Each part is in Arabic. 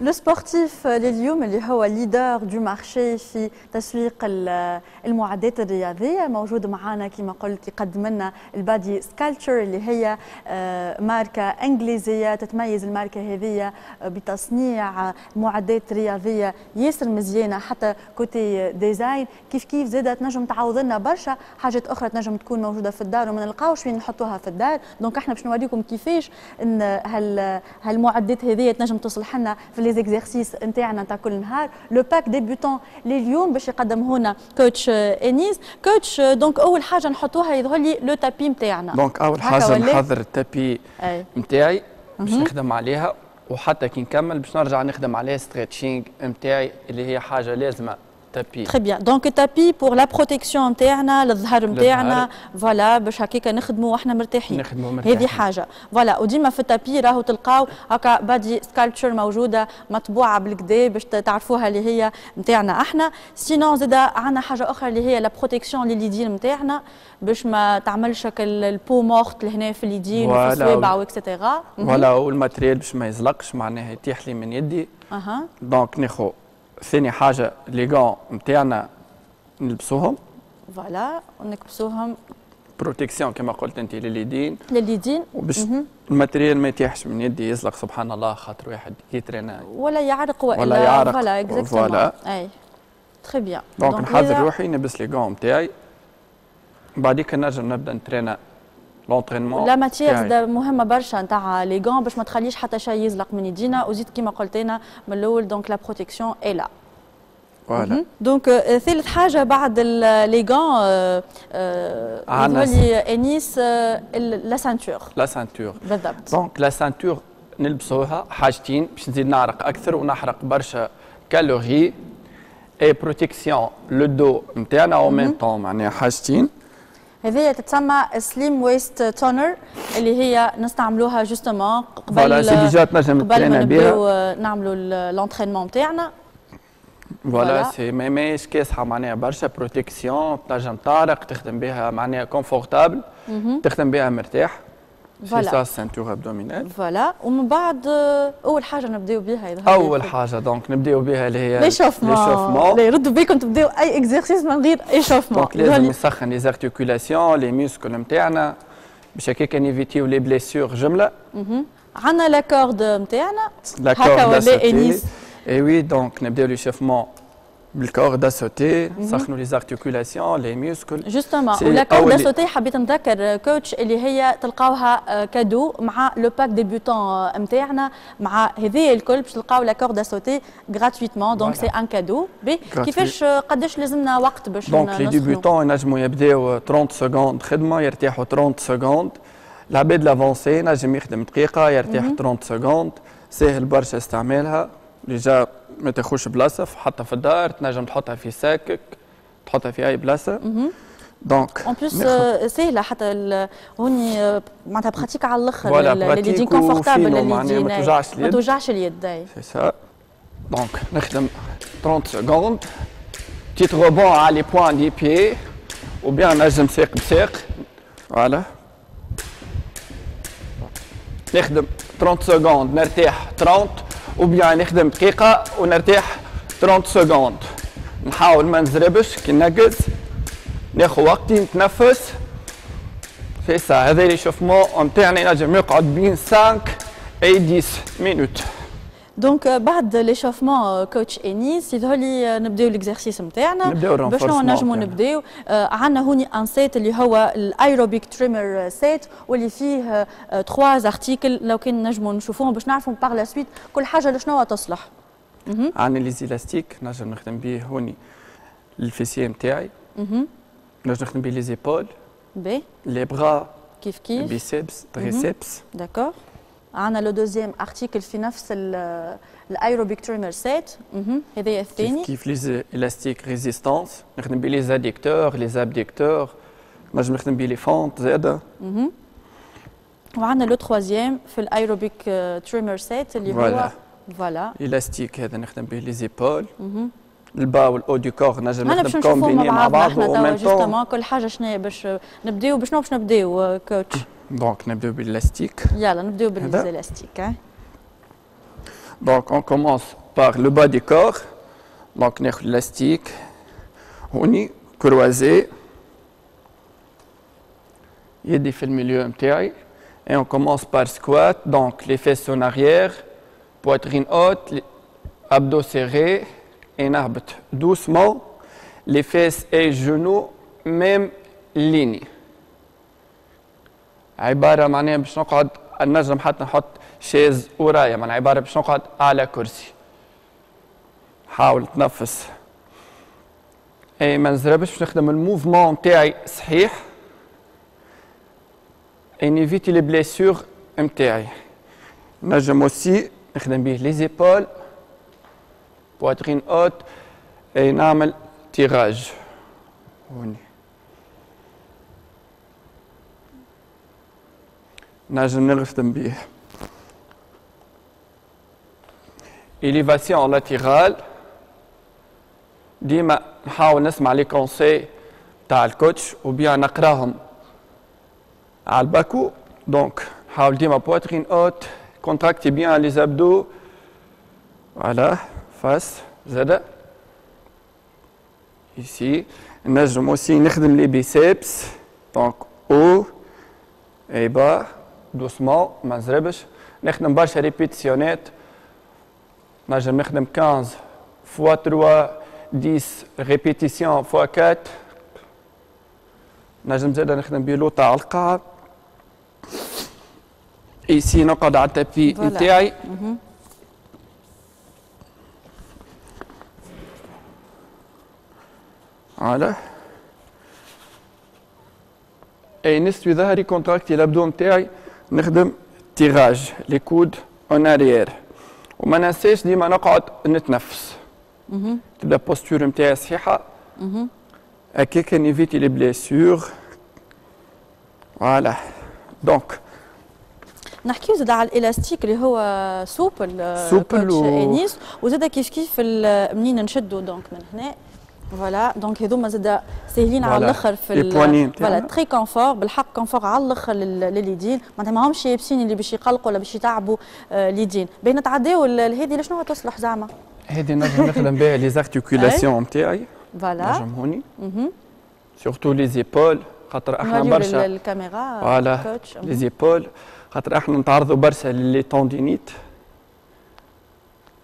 Le Sportif لليوم اللي هو leader du marché في تسويق المعدات الرياضيه موجود معنا كما قلت يقدم لنا ال Body Sculpture اللي هي ماركه انجليزيه تتميز الماركه هذه بتصنيع معدات رياضيه ياسر مزيانه حتى côté design كيف كيف زادت تنجم تعوض لنا برشا حاجات أخرى تنجم تكون موجوده في الدار وما نلقاوش وين نحطوها في الدار donc إحنا باش نوريكم كيفاش ان هال هالمعدات هذه تنجم تصلح لنا في les exercices نتاعنا نتاع كل نهار le pack débutant لليوم باش يقدمه لنا coach انيس coach donc أول حاجة نحطوها يظهر لي le tapis نتاعنا donc أول حاجة نحضر ال tapis نتاعي باش نخدم عليها وحتى كي نكمل باش نرجع نخدم عليه stretching نتاعي اللي هي حاجة لازمة. Tapis. Très bien. Donc tapis pour la protection نتاعنا للظهر نتاعنا voilà باش هكاك نخدموا وإحنا مرتاحين. نخدموا مرتاحين. هذه حاجة. voilà وديما في ال tapis راهو تلقاو هكا Body Sculpture موجودة مطبوعة بالكدا باش تعرفوها اللي هي نتاعنا إحنا. sinon زاد عندنا حاجة أخرى اللي هي la protection لليدين نتاعنا باش ما تعملش هكا ال peau morte لهنا في اليدين وفي الصوابع et cetera. voilà وال matériel باش ما يزلقش معناها يتيح لي من يدي. أها. donc ناخذ ثاني حاجة les gants نتاعنا نلبسوهم. voilà ونكبسوهم protection كما قلت أنت لليدين. لليدين. وباش ال matériel ما يتيحش من يدي يزلق سبحان الله خاطر واحد يترينا ولا يعرق ولا, ولا يعرق. voilà exactement أي. très bien donc نحضر روحي نلبس les gants نتاعي بعديك نجم نبدأ نترينا. l'entraînement la matière مهمة برشا نتاع les gants باش ما تخليش حتى شيء يزلق من يدينا. وزيد كيما قلت لنا من الأول donc la protection et la voilà donc ثالث حاجة بعد les gants لي إنيس la ceinture la ceinture بالضبط. donc la ceinture نلبسوها حاجتين باش نزيد نعرق أكثر ونحرق برشا calories. et protection le dos نتاعنا au même temps معناها حاجتين. هذه تتسمى slim waist toner اللي هي نستعملوها justement قبل voilà قبل ما نبداو نعملوا l'entraînement نتاعنا voilà سي ما ماهيش كاسحه معناها برشا protection تنجم تعرق تخدم بها معناها confortable تخدم بها مرتاح. voilà. ceinture abdominale voilà. ومن بعد أول حاجة نبداو بها أول حاجة donc نبداو بها اللي هي l'échauffement là ردوا بالكم تبداو أي exercice من غير échauffement donc لازم نسخن les articulations les muscles نتاعنا باش هكاك نيفيتيو les blessures جملة. عندنا la corde نتاعنا هكا ولا إنيس. eh oui donc نبداو l'échauffement بال corde à sauter نسخنوا les articulations les muscles justement ولا corde à sauter حبيت نذكر coach اللي هي تلقاوها cadeau مع le pack débutant نتاعنا مع هذه الكل باش تلقاو la corde à sauter gratuitement donc c'est un cadeau كيفاش قداش لازمنا وقت باش donc les débutants ينجموا يبداو 30 secondes خدمة يرتاحوا 30 secondes العباد l'avancé نجم يخدم دقيقة يرتاح 30 secondes ساهل برشا استعمالها. déjà ما تاخذش بلاصة حتى في الدار تنجم تحطها في ساكك تحطها في أي بلاصة. donc en plus سهلة حتى هوني معناتها pratique على الأخر اللي دي confortable اللي ما توجعش اليد. ما توجعش اليد c'est ça donc نخدم 30 secondes petit rebond على les pointes des pieds ou bien نجم ساق بساق. voilà نخدم 30 secondes نرتاح 30 ou bien نخدم دقيقة ونرتاح 30 secondes نحاول ما نزربش كي نقز ناخذ وقتي نتنفس. في سا هذا l'échauffement نتاعنا ينجم يقعد بين 5 et 10 minutes donc بعد l'échauffement coach انيس يظهر لي نبداو les exercices نتاعنا باش نجموا نبداو. عندنا هوني un set اللي هو ال aerobic trimmer set واللي فيه trois articles لو كان نجموا نشوفوهم باش نعرفوا par la suite كل حاجة لشنو تصلح. عندنا les élastiques نجم نخدم به هوني ال fessier نتاعي نجم نخدم به les épaules بي. les bras كيف كيف؟ biceps triceps d'accord. عندنا le deuxième article في نفس ال aerobic trimmer set. هذايا الثاني. كيف l'élastique résistance نخدم بيه les adducteurs les abducteurs. نجم نخدم بيه les fentes زاده وعندنا le troisième في ال aerobic trimmer set اللي هو voilà l'élastique هذا نخدم به les épaules. ال bas وال haut du corps نجم نخدم combiné مع بعض ومن justement كل حاجة شنو باش نبداو باش نبداو كوتش. دونك نبداو بالاستيك يلا نبداو بالاستيك Donc on commence par le bas du corps. Donc ناخذ l'élastique. هوني croisé. يدي في الميليو نتاعي. Et on commence par squat. Donc les fesses en arrière, poitrine haute, abdos serrés et نهبط doucement. Les fesses et genoux même ligne. عبارة معناها باش نقعد نجم حتى نحط شاز ورايا معناها عبارة باش نقعد على كرسي. حاول تنفس. اي ما نزربش باش نخدم الموفمون نتاعي صحيح. et ن éviter les blessures نتاعي. نجم aussi نخدم بيه les épaules poitrine haute et نعمل tirage. هوني. نجم نخدم بيه élévation latérale ديما نحاول نسمع les conseils تاع ال coach ou bien نقراهم. على ال paquet donc نحاول ديما poitrine haute contractée bien les abdos voilà fesses زادا. Ici نجم aussi نخدم les biceps donc haut et bas doucement ما نزربش. نخدم برشا répétition ات نجم نخدم 15 fois 3 10 répétitions fois 4 نجم زاده نخدم بيه لوطة على القاع. ici نقعد على ال tapis نتاعي. voilà et نسوي ظهري contracté ال abdos نتاعي. نخدم tirage les coudes en arrière وما ننساش ديما نقعد نتنفس. تبدا posture نتاعي صحيحة. هكاك ن éviter les blessures voilà donc نحكيو زاد على ال élastique اللي هو souple souple و... أنيس وزاد كيف كيف منين نشدو. donc من هنا voilà donc هذوما زاد ساهلين على الآخر في voilà très confort بالحق confort على الأخر لليدين. معناتها ماهمش يابسين اللي باش يقلقوا ولا باش يتعبوا اليدين. Bien نتعداو لهذه لشنو تصلح زعما؟ هذه نجم نخدم بها les articulations نتاعي voilà نجم هوني. surtout les épaules خاطر إحنا برشا. الكاميرا voilà les épaules خاطر إحنا نتعرضوا برشا les tendinites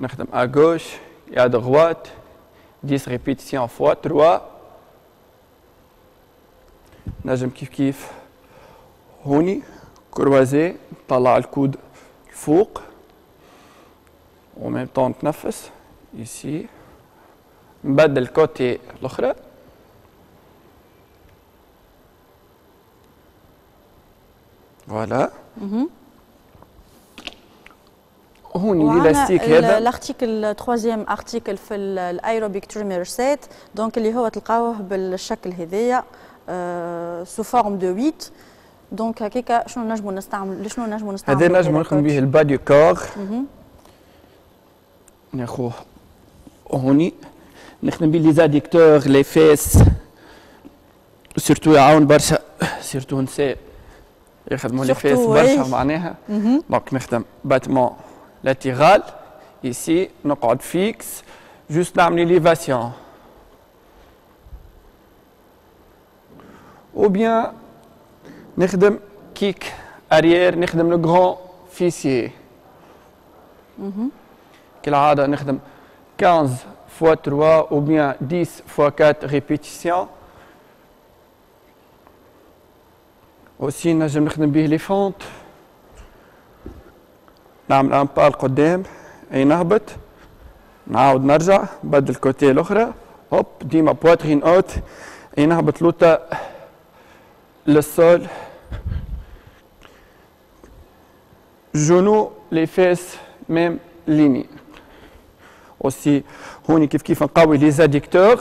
نخدم à gauche à droite 10 répétitions fois 3 نجم كيف كيف هوني croisé نطلع ال coude الفوق و même temps نتنفس ici. نبدل ال côté الاخرى voilà هوني الاستيك هذا. ال article troisième article في ال aerobic trimmer set donc اللي هو تلقاوه بالشكل هذايا sous forme de 8 donc هكاكا شنو نجموا نستعمل شنو نجموا نستعمل هذا نجموا نخدم به ال bas du corps. ناخذ هوني. نخدم به les adducteurs les fesses. surtout يعاون برشا surtout نساء يخدموا les fesses برشا معناها. donc نخدم battements. Latéral. Ici, نقعد fixe juste نعمل l'élévation ou bien نخدم kick arrière نخدم le grand fessier كالعادة نخدم 15 fois 3 ou bien 10 fois 4 répétitions. Aussi نجم نخدم به les fentes نعمل un pas لقدام أي نهبط. نعاود نرجع. بدل ال côté الأخرى. Hop. ديما poitrine haute. et نهبط. لوطا لل sol genou. les fesses même. ligne. aussi. هوني كيف كيف نقوي les adducteurs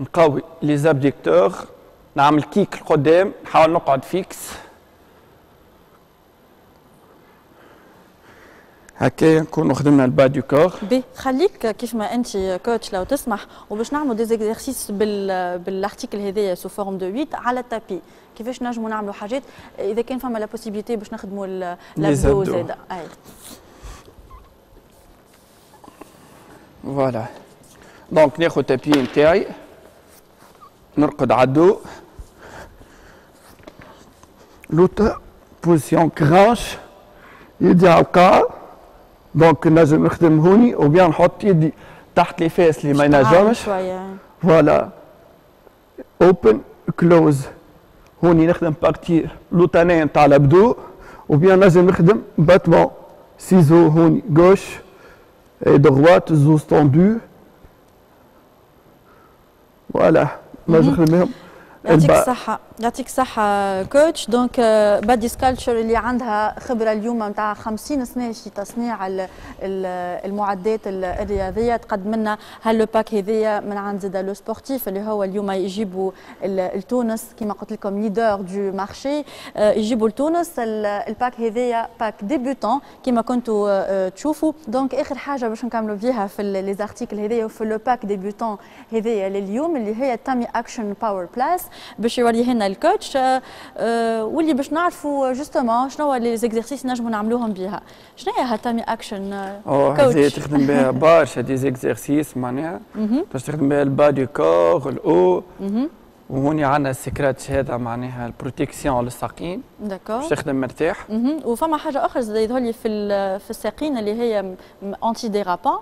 نقوي les abducteurs نعمل kick القدام. نحاول نقعد fixe. هكايا نكونوا خدمنا ال bas du corps. Bien خليك كيف ما انت coach لو تسمح وباش نعملوا des exercices بال بال article هذايا sous forme de 8 على ال tapis. كيفاش نجموا نعملوا حاجات؟ إذا كان فما la possibilité باش نخدموا l'abdo زاده أي. voilà donc ناخذ tapis نتاعي نرقد ال dos l'autre position crunch يدي على القاع donc نجم نخدم هوني ou bien نحط يدي تحت les fesses اللي ما ينجمش voilà open close هوني نخدم partie لوتانيه نتاع ال abdo ou bien نجم نخدم battement ciseaux هوني gauche et droite زوز tendus voilà نجم نخدم بهم يعطيك الصحة. يعطيك الصحة coach donc Body Sculpture اللي عندها خبرة اليوم نتاع 50 سنة في تصنيع المعدات الرياضية. تقدم لنا ها le pack هذيا من عند زاد Le Sportif اللي هو اليوم يجيبوا لتونس كما قلت لكم leader du marché يجيبوا لتونس ال pack هذيا pack débutant كما كنتوا تشوفوا. donc آخر حاجة باش نكملوا فيها في les articles هذيا وفي le pack débutant هذيا لليوم اللي هي Tummy Action Power Plus باش يوريه لنا ال coach آه، آه، واللي باش نعرفوا justement شنو هو les exercices نجموا نعملوهم بها شنو هي ها Tummy Action coach تخدم بها برشا des exercices معناها. باش تخدم بها ال bas du corps ال haut. وهوني عندنا ال scratch هذا معناها ال protection للساقين d'accord. باش تخدم مرتاح. وفما حاجة أخرى زاد يظهر لي في في الساقين اللي هي antidérapant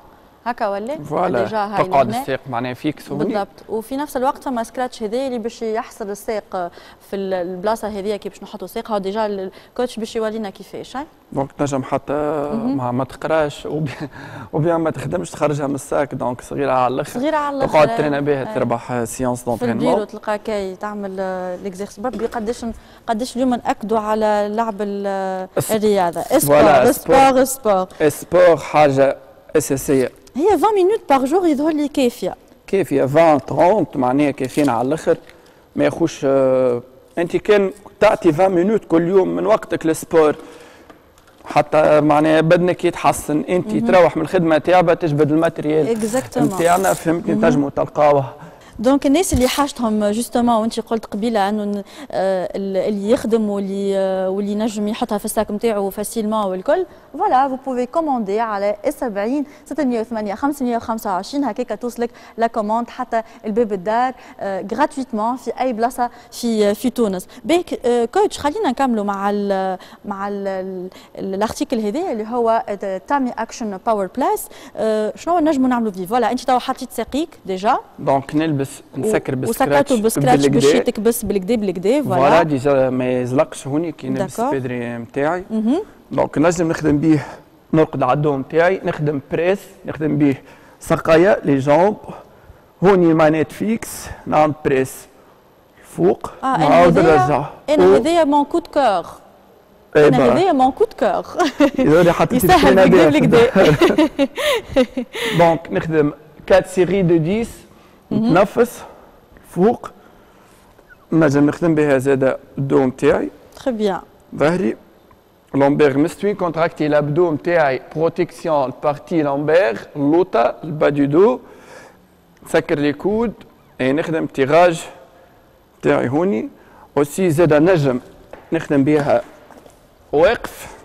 هكا ولا؟ voilà. تقعد الساق معناها fixe بالضبط. وفي نفس الوقت فما scratch هذايا اللي باش يحصر الساق في البلاصة هذيا كي باش نحطوا ساق هو déjà ال coach باش يورينا كيفاش donc تنجم حتى ما, ما تقراش ou bien ما تخدمش تخرجها من ال sac donc صغيرة على الأخر. صغيرة على الأخر. تقعد ترينا بها تربح séance d'entraînement في البيرو تلقى كي تعمل l'exercice بربي قداش قداش اليوم ناكدوا على لعب الرياضة. sport sport sport حاجة أساسية. هي 20 minutes par jour يظهر لي كافية. كافية 20 30 معناها كافيين على الآخر. ما ياخوش آه أنت كان تعطي 20 minutes كل يوم من وقتك لل sport. حتى معناها بدنك يتحسن. أنت تروح من الخدمة تاعبه تجبد ال matériel. نتاعنا فهمتني تنجموا تلقاوه donc الناس اللي حاجتهم justement وانت قلت قبيلة انه آه، اللي يخدم واللي آه، واللي نجم يحطها في ال sac نتاعو facilement والكل voilà vous pouvez commander على اس 70 608 525 هكاك توصلك la commande حتى الباب الدار gratuitement في أي بلاصة في في تونس. بيك coach خلينا نكملوا مع ال مع ال article هذا اللي هو Tummy Action Power Plus شنو نجموا نعملوا فيه؟ voilà انت تو حطيت ساقيك déjà donc نلبس نسكر ب scratch وسكراتو ب scratch باش تكبس بالكدا بالكدا voilà. ديجا ما يزلقش هوني كي نلبس البدري نتاعي دونك نجم نخدم بيه نرقد على الدوم نتاعي نخدم بريس نخدم بيه سقايا لي جامب هوني مانيت فيكس نعمل بريس فوق. آه نعاود نرجع أنا هذايا مون كود كور أنا هذايا مون كود كور يظهر حطيت يسهل بالكدا دونك نخدم 4 سيري دو 10 نتنفس فوق نجم نخدم بها زاد ال dos نتاعي très bien ظهري lombaire مستوي contracté l'abdo نتاعي protection ال partie lombaire اللوطا ال bas du dos نسكر les coudes et نخدم tirage نتاعي هوني. aussi زاد نجم نخدم بها واقف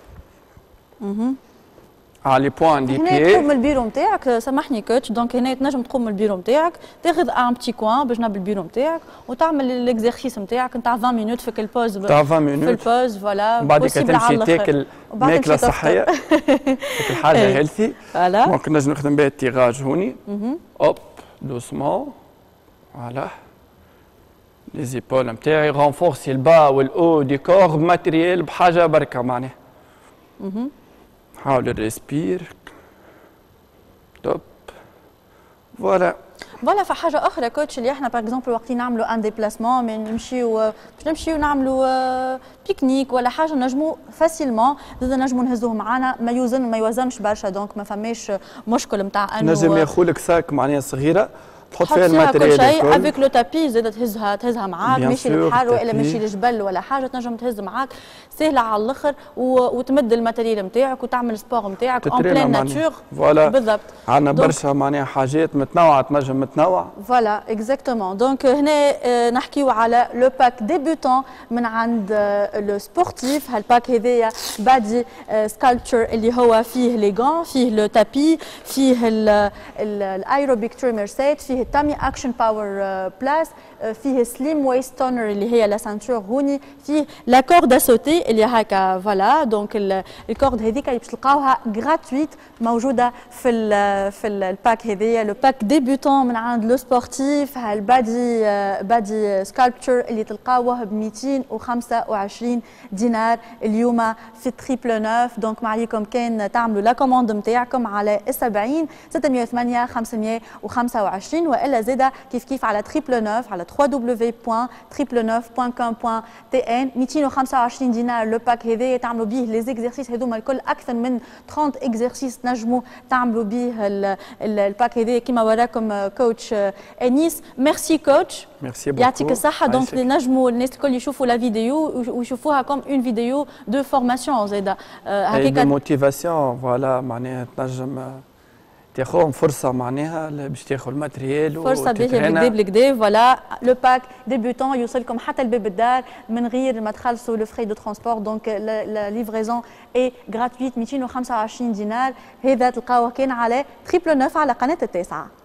على les pointes des pieds تقوم البيرو نتاعك سامحني coach. donc هنا تنجم تقوم البيرو نتاعك تاخذ un petit coin بجنب البيرو نتاعك وتعمل les exercices نتاعك نتاع 20 minutes في كل pause نتاع 20 minutes في ال pause voilà بعد تمشي تاكل ماكلة صحية. تاكل حاجة healthy voilà donc نجم نخدم بها ال tirage هوني. hop doucement voilà les épaules نتاعي renforcer ال bas وال haut du corps ب matériel بحاجة بركة معناها. حاول ال respire. top voilà. voilà في حاجة أخرى coach اللي إحنا par exemple وقت نعملوا un déplacement من نمشيو باش نمشيو نعملوا pique-nique ولا حاجة نجموا facilement زاد نجموا نهزوه معانا ما يوزن ما يوزنش برشا donc ما فماش مشكل نتاع إنه نجم ياخذ لك sac معناها صغيرة. تحط فيها ال matériel كل شيء avec le tapis زاد تهزها تهزها معاك ماشي للبحر وإلا ماشي للجبل ولا حاجة تنجم تهز معاك سهلة على الآخر وتمد ال matériel نتاعك وتعمل sport نتاعك en pleine nature voilà بالضبط. عندنا برشا معناها حاجات متنوعة تنجم متنوع voilà exactement donc هنا آه، نحكيو على le pack débutant من عند Le Sportif هال pack هذايا Body Sculpture اللي هو فيه les فيه le tapis فيه ال Aerobic Trimmer Set فيه ال Tummy Action Power Plus فيه Slim Waist Toner اللي هي la ceinture هوني فيه la corde à sauter اللي هكا voilà donc ال corde هذيك باش تلقاوها gratuite موجوده في ال في ال pack هذايا le pack débutant من عند Le Sportif هال Body Body Sculpture اللي تلقاوه ب 225 دينار اليوم في Triple neuf donc ما عليكم كان تعملوا la commande نتاعكم على 70 608 525 والا زاده كيف كيف على Triple neuf على www.triple9.com.tn 225 دينار le pack هذايا تعملوا به les exercices هذوما الكل أكثر من 30 exercices نجموا تعملوا به ال pack هذايا كما وراكم coach انيس merci coach merci beaucoup يعطيك الصحة donc نجموا الناس الكل يشوفوا la vidéo ويشوفوها comme une vidéo de formation زاده هكاك motivation voilà معناها تنجم تاخذهم فرصة معناها باش تاخذ ال matériel فرصة باهية بالكدا بالكدا voilà le pack débutant يوصلكم حتى لباب الدار من غير ما تخلصوا les frais de transport donc la livraison est gratuite 225 دينار. هذا تلقاوه كان على تريبل نوف على قناة التاسعة.